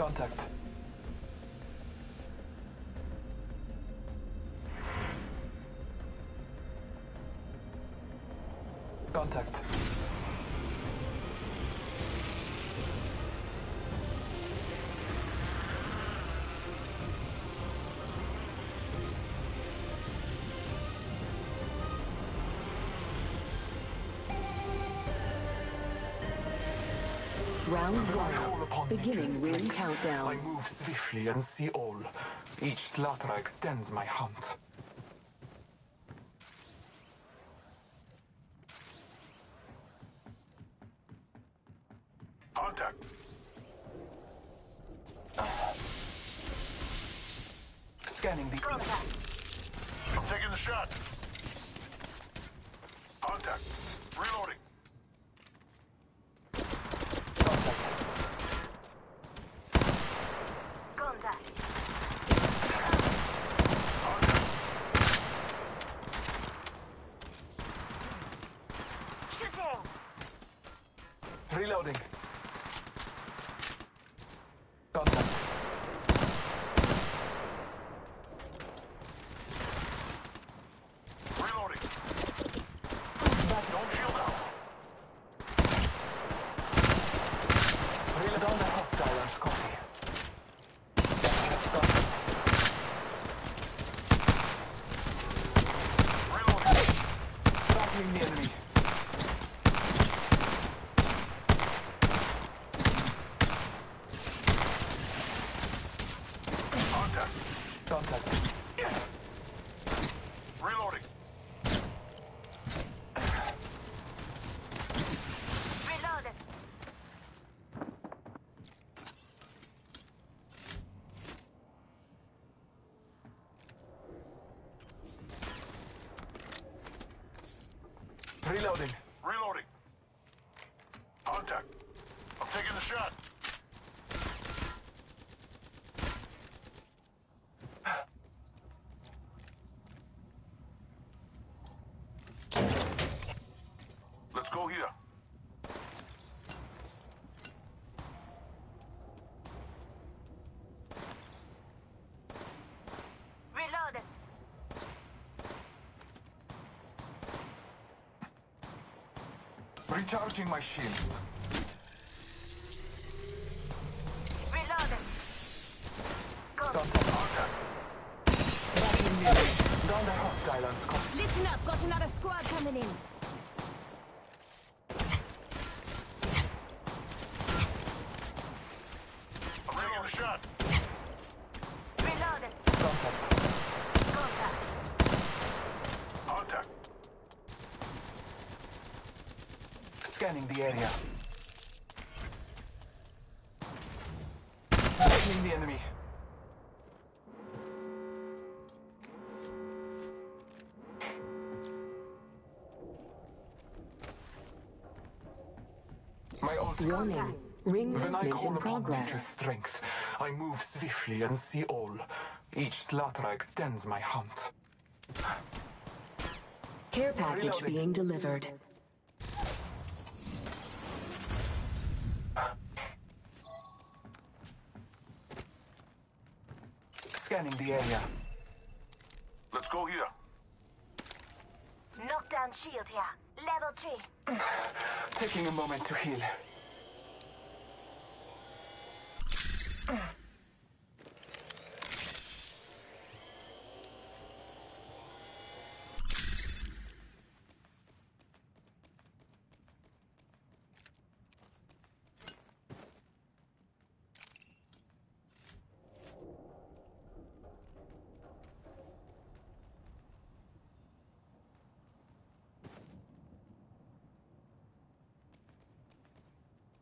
Contact. Contact. Round one. Upon Beginning ring strength, I move swiftly and see all. Each slaughter extends my hunt. Contact. Scanning the I'm taking the shot. Contact. Reloading. contact. Contact. Contact. Shooting. Reloading. Contact. Reloading. Battle. Dome shield out. Reload on the hostile and Scotty. Contact. Reloading. Battling the enemy. Contact. Contact. Reloading. Reloaded. Reloading. Reloading. Contact. I'm taking the shot. Let's go here. Reloaded. Recharging my shields. Contact. Battling the enemy. Down the hostile and. Listen up. Got another squad coming in. I'm taking the shot. Reloaded. Contact. Contact. Contact. Scanning the area. Battling the enemy. My ultimate. Warning. Ring When I call in upon nature's progress. strength, I move swiftly and see all. Each slaughter extends my hunt. Care package Reloading. being delivered. Scanning the area. Let's go here. Knockdown shield here. Level 3. Taking a moment to heal.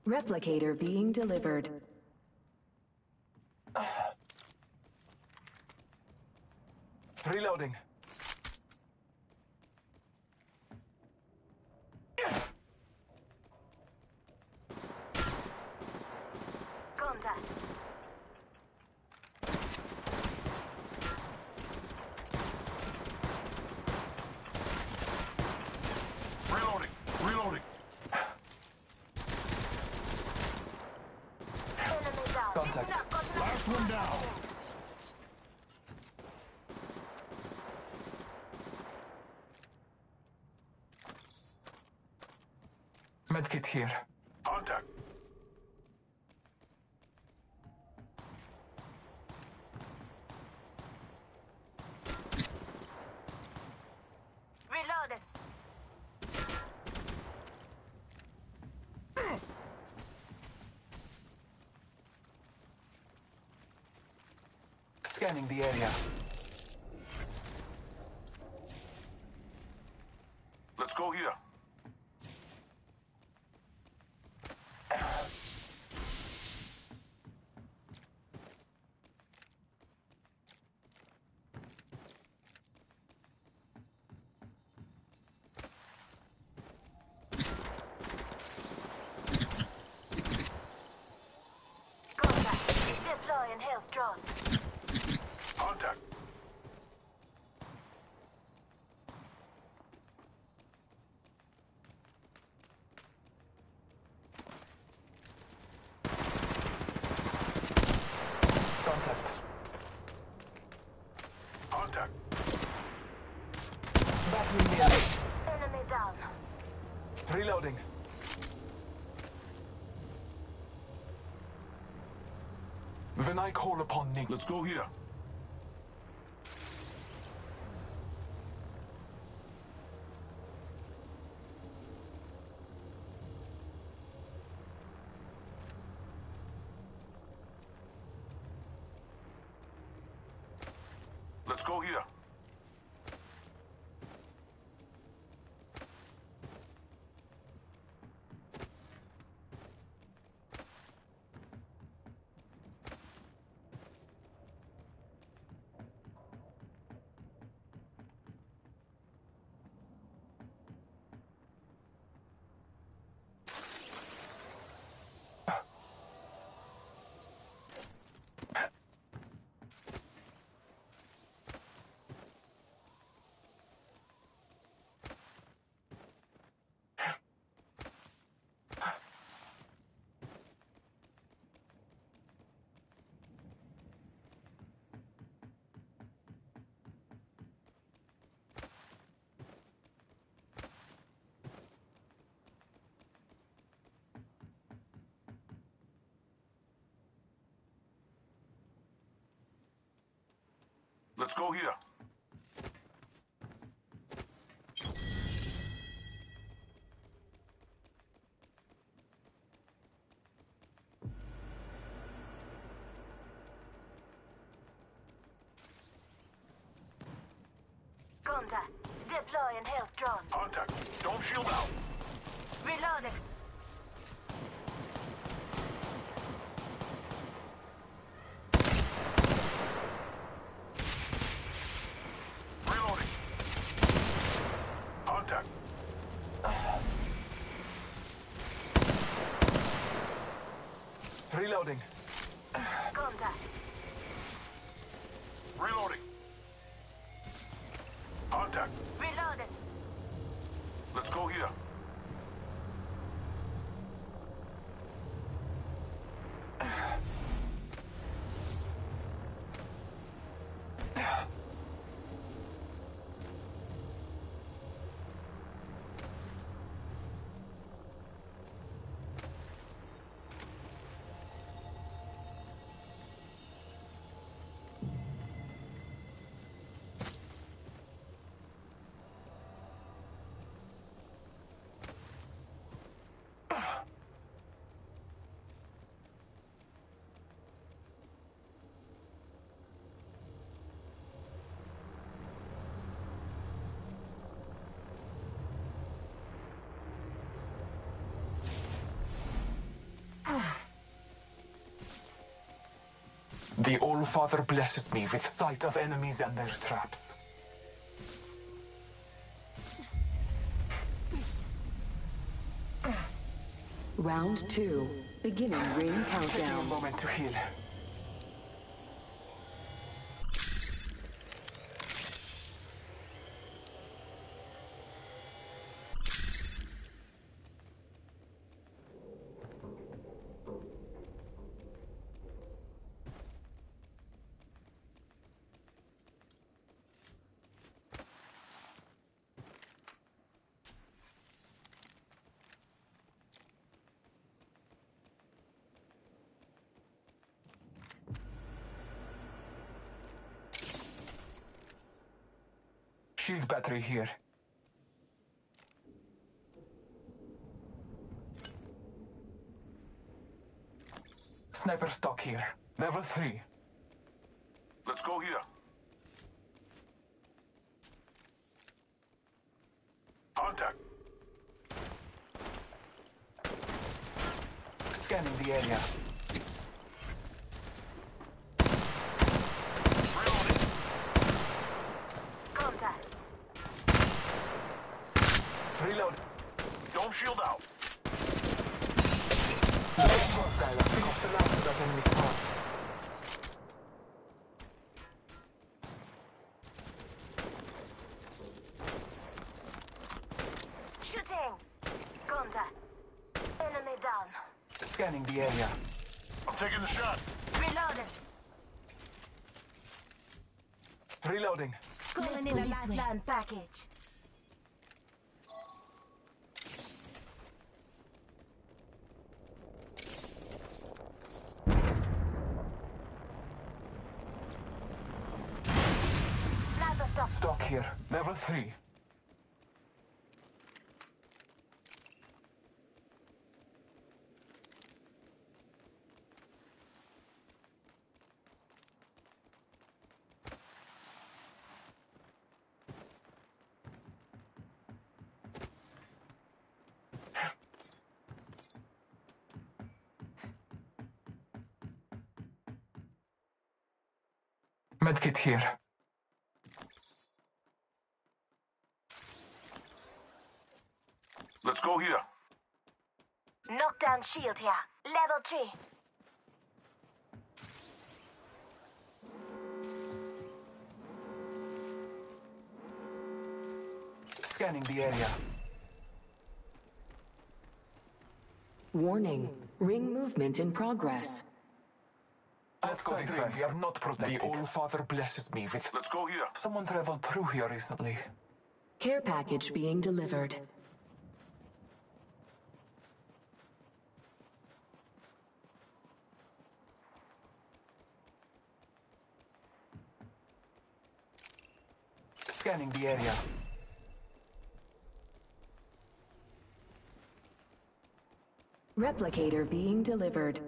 Replicator being delivered. Reloading. Contact. Reloading. Reloading. Enemy down. Contact. Listen up, got another Last one down. Medkit here. Contact. Reloaded. Scanning the area. Let's go here. Contact. Deploying health drone. Contact. Contact. Contact. Battering the enemy. Enemy down. Reloading. I call upon Nick, Let's go here. Let's go here. Let's go here. Contact. Deploying health drone. Contact. Dome shield out. Reloading. Contact. reloading. Contact. Reloading. Contact. Reloaded. Let's go here. The All-Father blesses me with sight of enemies and their traps. Round two. Beginning ring Taking a moment to heal. Shield battery here. Sniper stock here. Level 3. Let's go here. Contact. Scanning the area. Reloading. Contact. Reload. Dome shield out. Hostile. Take off the last of that enemy spawn. Shooting. Contact. Enemy down. Scanning the area. I'm taking the shot. Reloading. Reloading. Calling in a lifeline package. Sniper stock. Stock here. Level 3. Medkit here. Let's go here. Knockdown shield here. Level 3. Scanning the area. Warning. Ring movement in progress. Let's go this way. We are not protected. The All-Father blesses me with... Let's go here. Someone traveled through here recently. Care package being delivered. Scanning the area. Replicator being delivered.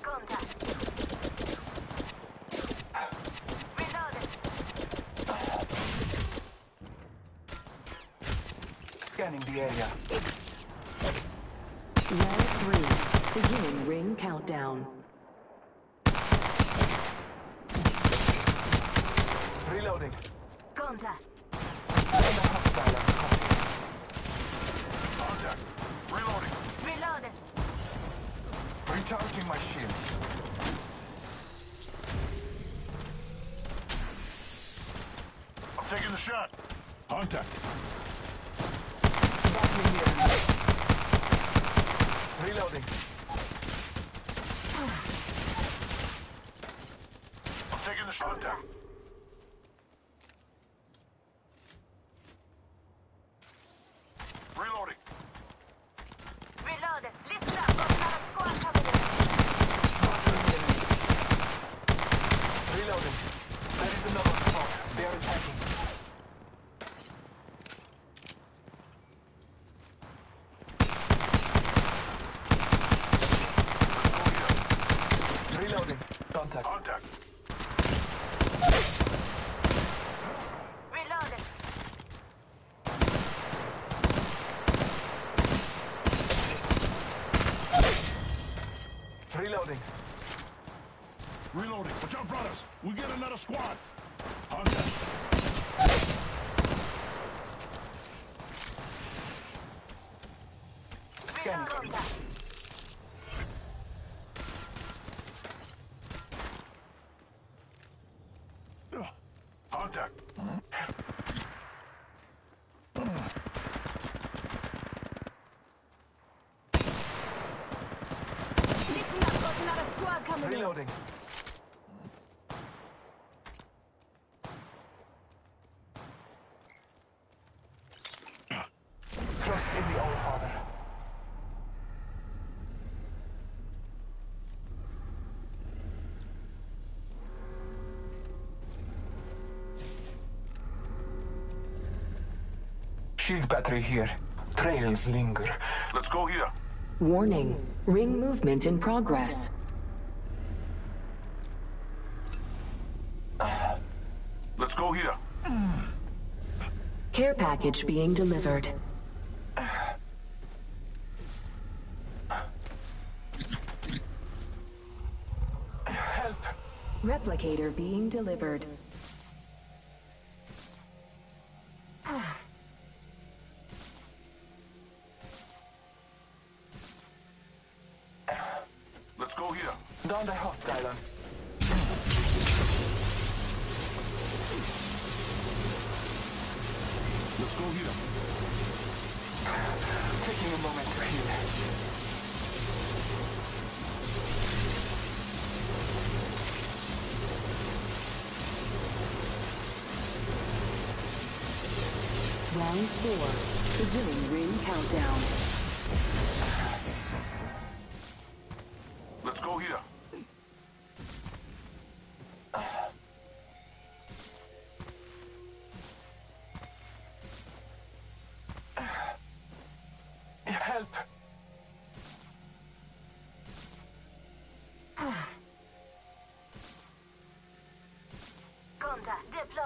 Contact. Reloading. Scanning the area. Round three. Beginning ring countdown. Reloading. Contact. Enemy hostile at contact. Contact. Reloading. Reloading. Recharging my shields. I'm taking the shot. Contact. Reloading. I'm taking the shot. Contact. Reloading. Reloading. Listen up. Got another squad coming in. Battery here. Reloading. There is another spot. They are attacking. Let's go here. Reloading. Contact. Contact. Hot. Contact. Scanning. Contact. Contact. Listen up, got another squad coming in. Reloading. Trust in the Allfather. Shield battery here. Trails linger. Let's go here. Warning. Ring movement in progress. Let's go here. Care package being delivered. Help! Replicator being delivered. Down the hostile. Let's go here. Taking a moment to heal. Round four. Beginning ring countdown.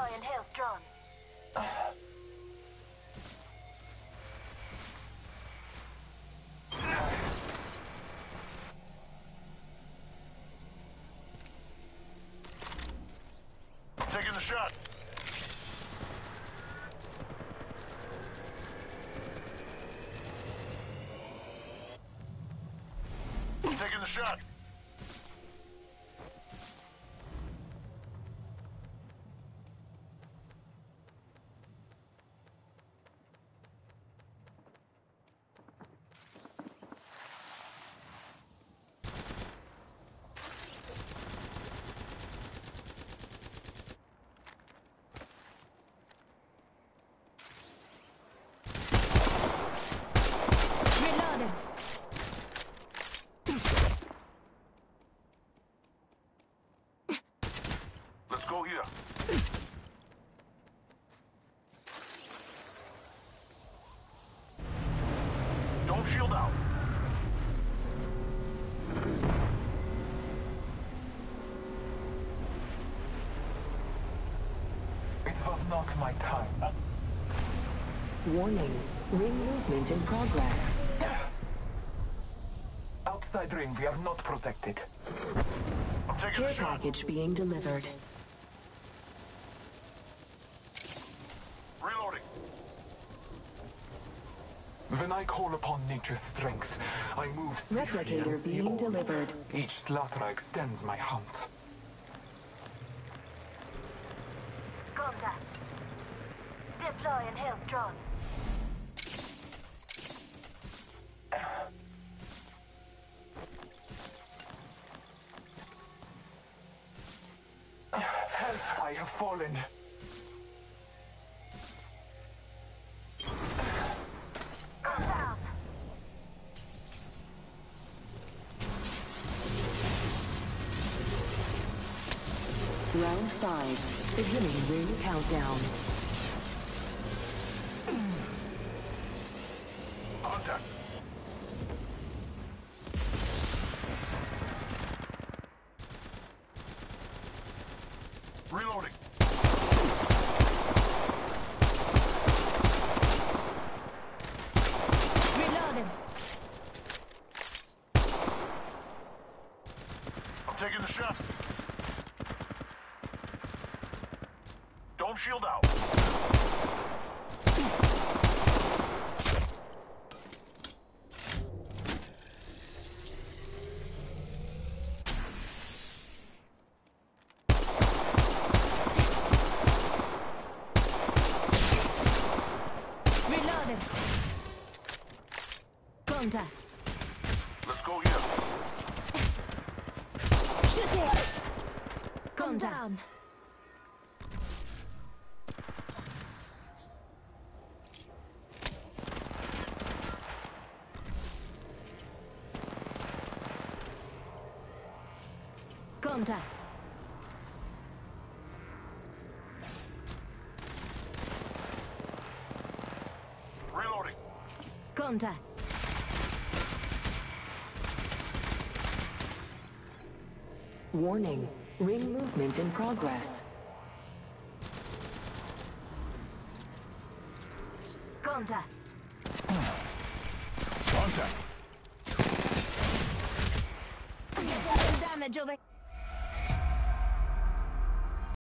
Contact. Deploying health. I'm taking the shot. Taking the shot. Reloading. Let's go here. Shield out. It was not my time. Warning. Ring movement in progress. Outside ring, we are not protected. Care package being delivered. Reloading. When I call upon nature's strength, I move swiftly and Replicator see being all. delivered. Each slaughter extends my hunt. Contact. Deploying health drone. Help! I have fallen. Five. Beginning ring countdown. Contact. Reloading. Reloading. I'm taking the shot. Shield out. Reloading. Contact. Let's go here. Shooting. Come down. Contact. Reloading. Contact. Warning. Ring movement in progress. Contact.